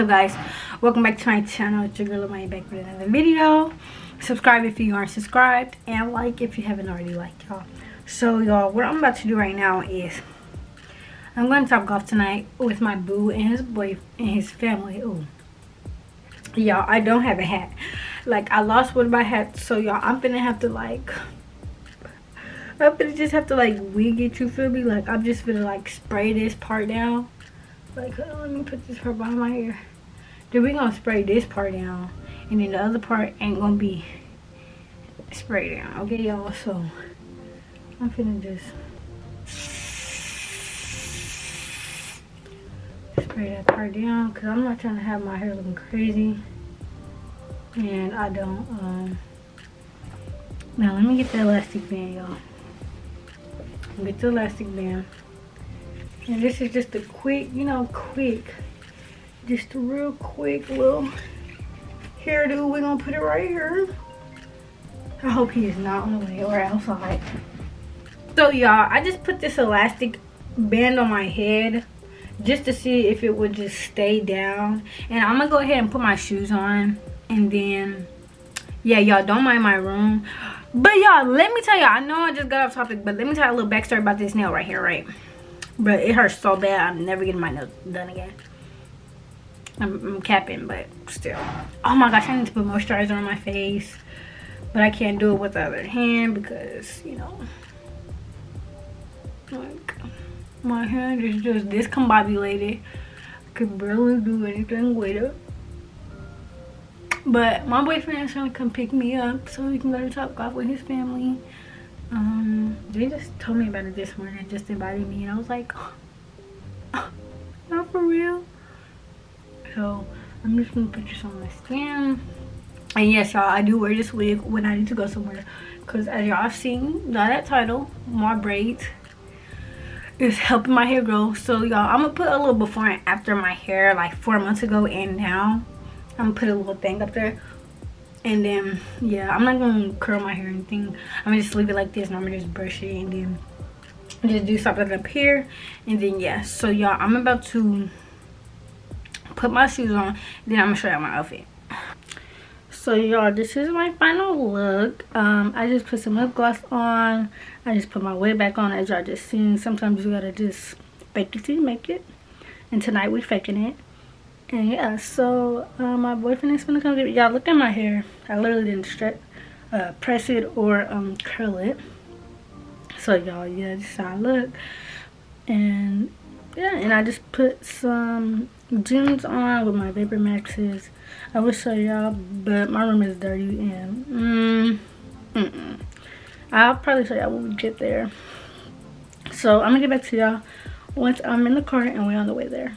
up guys? Welcome back to my channel. It's your girl Amya back with another video. Subscribe if you aren't subscribed and like if you haven't already liked y'all. So y'all what i'm about to do right now is i'm going to Topgolf tonight with my boo and his boy and his family. Oh y'all i don't have a hat. Like i lost one of my hats so y'all i'm gonna have to like i'm gonna just have to like wig it you feel me? Like i'm just gonna like spray this part down like let me put this part behind my ear. Then we gonna spray this part down and then the other part ain't gonna be sprayed down okay y'all? So i'm finna just spray that part down because i'm not trying to have my hair looking crazy and i don't um now let me get the elastic band y'all. Get the elastic band and this is just a quick you know quick just a real quick little hairdo. We're gonna put it right here. I hope he is not on the way or outside so y'all i just put this elastic band on my head just to see if it would just stay down. And i'm gonna go ahead and put my shoes on and then yeah y'all don't mind my room. But y'all let me tell y'all i know i just got off topic but let me tell you a little backstory about this nail right here right but it hurts so bad i'm never getting my nails done again. I'm, I'm, capping but still. Oh my gosh i need to put moisturizer on my face but i can't do it with the other hand because you know like my hand is just discombobulated. I can barely do anything with it. But my boyfriend is trying to come pick me up so we can go to Topgolf with his family. Um, they just told me about it this morning, just invited me, and I was like, not for real. So I'm just gonna put this on my skin. And yes, y'all, I do wear this wig when I need to go somewhere. Cause as y'all have seen, not that title, more braids is helping my hair grow. So y'all, I'm gonna put a little before and after my hair like four months ago and now I'm gonna put a little thing up there. And then, yeah, I'm not gonna curl my hair or anything. I'm gonna just leave it like this and I'm gonna just brush it and then just do something up here. And then, yeah, so y'all, I'm about to put my shoes on. Then I'm gonna show y'all my outfit. So y'all, this is my final look. Um, I just put some lip gloss on. I just put my wig back on as y'all just seen. Sometimes you gotta just fake it you make it. And tonight we faking it and yeah so uh, my boyfriend is gonna come get me. Y'all look at my hair. I literally didn't stretch uh, press it or um, curl it. So y'all yeah this is how i look. And yeah and i just put some jeans on with my VaporMaxes. I will show y'all but my room is dirty and mm, mm -mm. i'll probably show y'all when we get there. So i'm gonna get back to y'all once i'm in the car and we're on the way there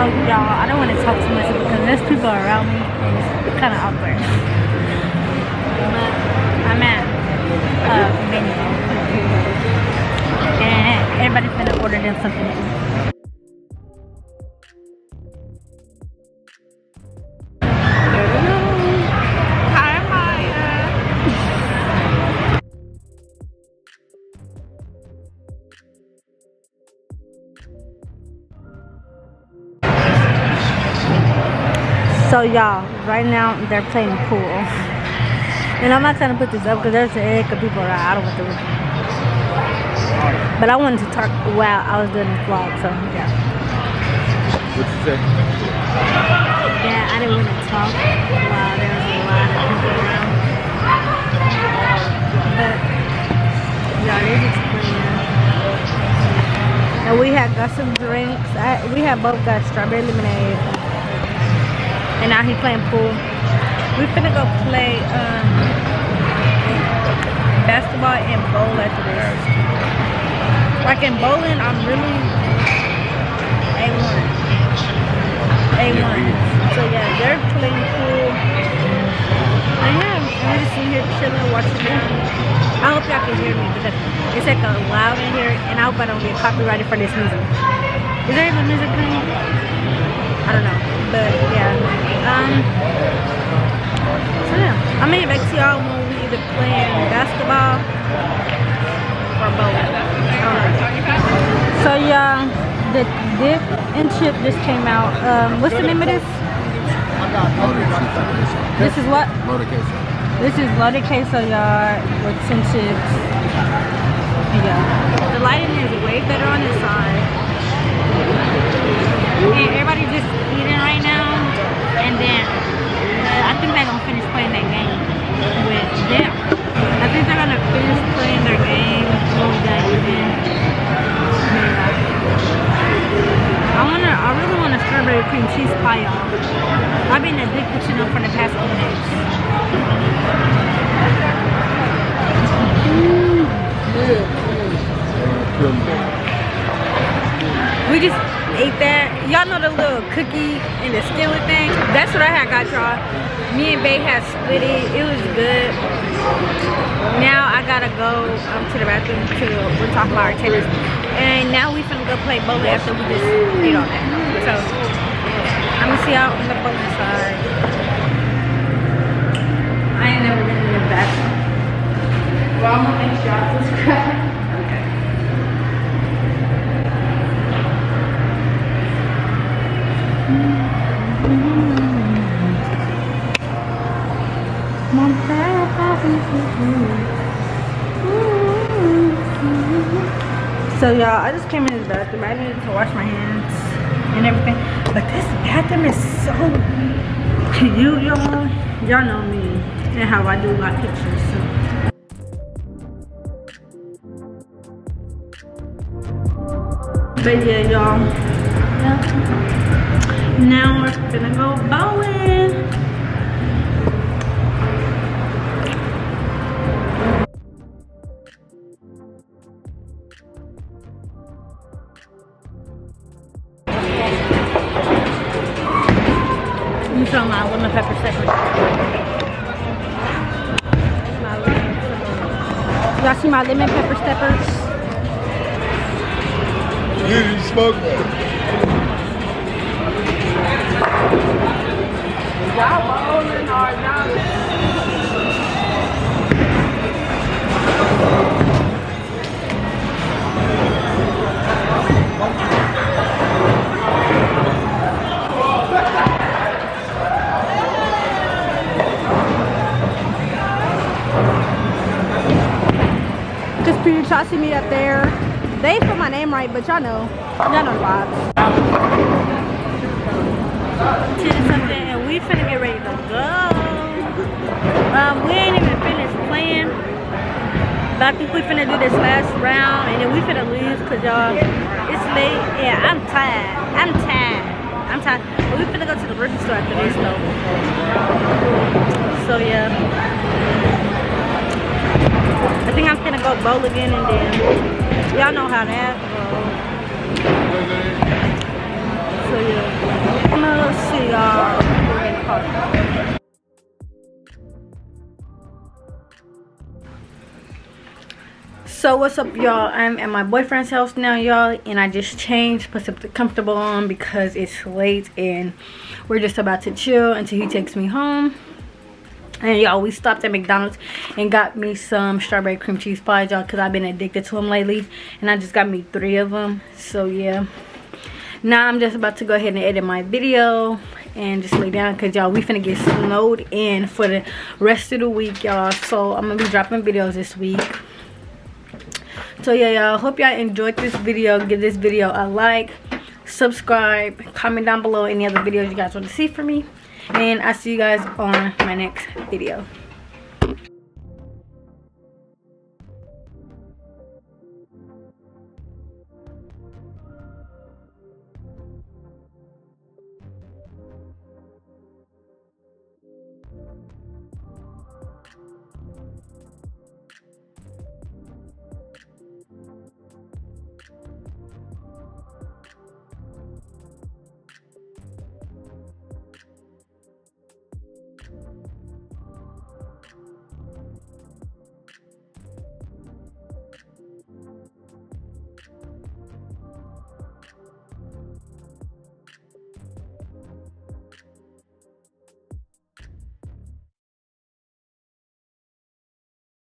So y'all, I don't want to talk too much because there's people around me. It's kind of awkward. I'm at uh, a menu. And everybody's gonna order them something So y'all, right now they're playing pool. And I'm not trying to put this up because there's an egg of people around. I don't want to. But I wanted to talk while I was doing this vlog, so yeah. What you say? Yeah, I didn't want to talk while there was a lot of people around. But, y'all, they just playing. And we had got some drinks. I, we had both got strawberry lemonade. And now he playing pool. We finna go play um, basketball and bowl after this. Like in bowling, I'm really A1. A1. So yeah, they're playing pool. And yeah, I'm just sitting here chilling, watching. I hope y'all can hear me because it's like a loud in here and I hope I don't get copyrighted for this music. Is there even music playing? I don't know. But yeah. Um so yeah. I'm gonna get back to y'all when we either playing basketball or bowling. So yeah, the dip and chip just came out. Um, what's the name of this? This is what? Loaded queso. This is loaded queso y'all with some chips. Yeah. The lighting is way better on this side. And everybody just eating right now. And then uh, I think they're gonna finish playing that game with them. I think they're gonna finish playing their game done eating. Yeah. I wanna, I really want a strawberry cream cheese pie, y'all. I've been addicted to them for the past couple days. We just ate that. Y'all know the little cookie and the skillet thing? That's what I had got y'all. Me and Bae had split it. It was good. Now I gotta go um, to the bathroom to we're talking about our tennis. And now we finna go play bowling after we just ate all that. So I'm gonna see y'all on the bowling side. So y'all, I just came in the bathroom. I needed to wash my hands and everything. But this bathroom is so cute, y'all. Y'all know me and how I do my pictures. So. But yeah, y'all. Now we're gonna go bowling. Y'all see my lemon pepper steppers? You didn't smoke that. Y'all see me up there. They put my name right, but y'all know. Y'all know the vibes. Ten something, and we finna get ready to go. Um, we ain't even finished playing. But I think we finna do this last round, and then we finna leave, cause y'all, it's late. Yeah, I'm tired. I'm tired. I'm tired. But we finna go to the grocery store after this, though. So yeah. I think I'm gonna go bowl again and then y'all know how that goes. So yeah. I'm gonna see y'all in the car. So what's up y'all? I'm at my boyfriend's house now y'all and I just changed, put something comfortable on because it's late and we're just about to chill until he takes me home. And y'all, we stopped at McDonald's and got me some strawberry cream cheese pies, y'all, because I've been addicted to them lately. And I just got me three of them. So, yeah. Now, I'm just about to go ahead and edit my video and just lay down because, y'all, we finna get snowed in for the rest of the week, y'all. So, I'm to be dropping videos this week. So, yeah, y'all, hope y'all enjoyed this video. Give this video a like subscribe comment down below any other videos you guys want to see from me and i'll see you guys on my next video